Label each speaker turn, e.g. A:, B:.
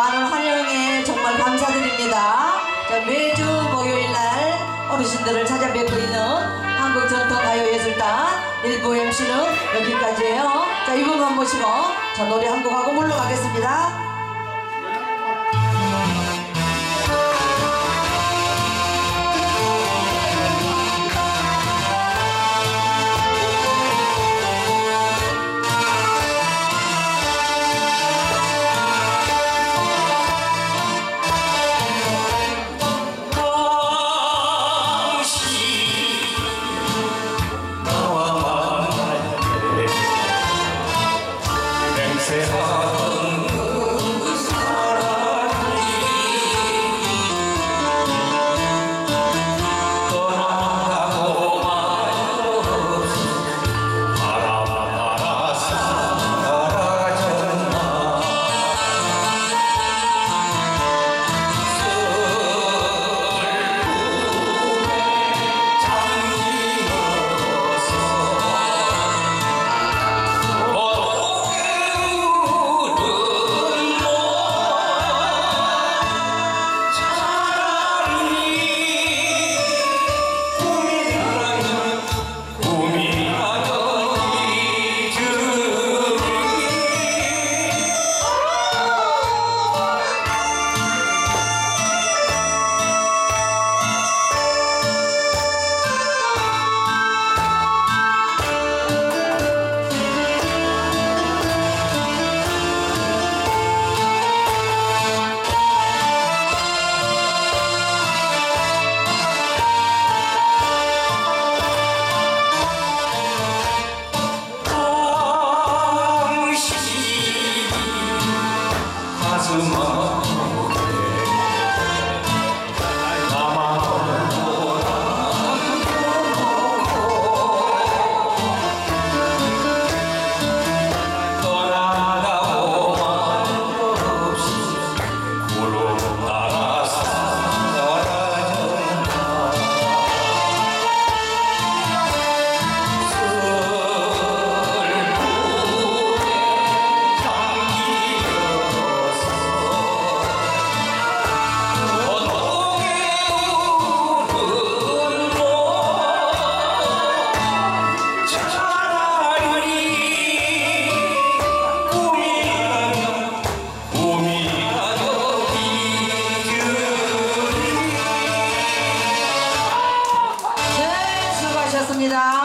A: 많은 환영에 정말 감사드립니다. 자, 매주 목요일 날 어르신들을 찾아뵙고 있는 한국전통가요예술단 일부 MC는 여기까지예요. 자, 이분만 모시고 저 노래 한 곡 하고 물러가겠습니다.
B: Masumama. comida.